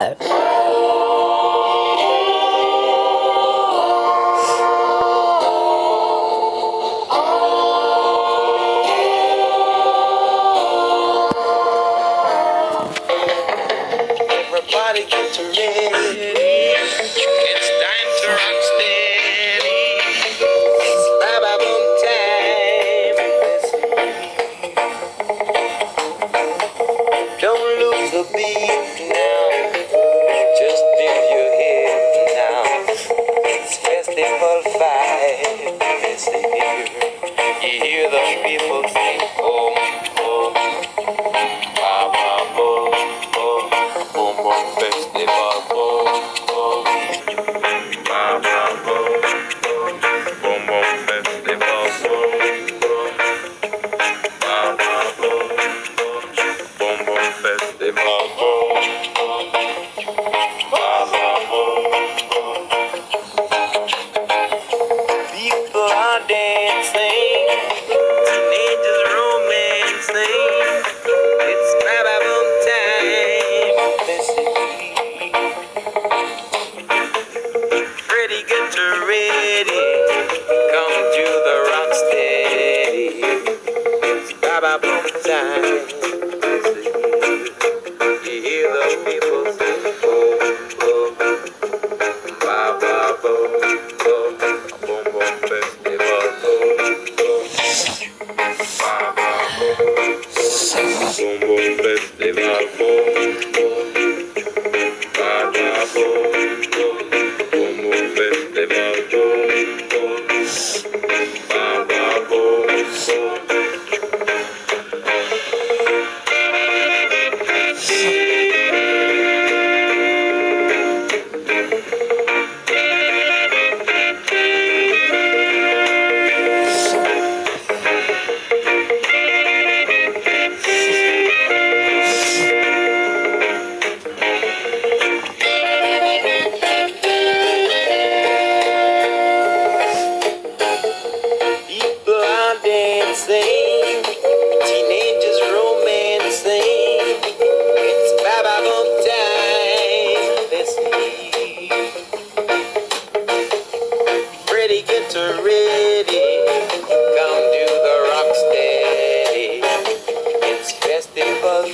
Everybody Boom, boom, Baba Boom time. You hear the people. Oh, oh. Ba, ba, boom, boom. Boom, boom. Boom, boom. Ba, ba, boom. Boom boom boom boom. Ba ba boom boom. Boom boom festival, boom It's Baba Boom time. Ready, get ready. Come to the rock steady. It's festival.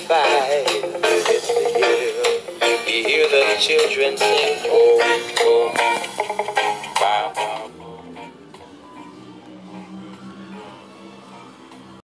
You hear the children sing. oh, Oh, oh.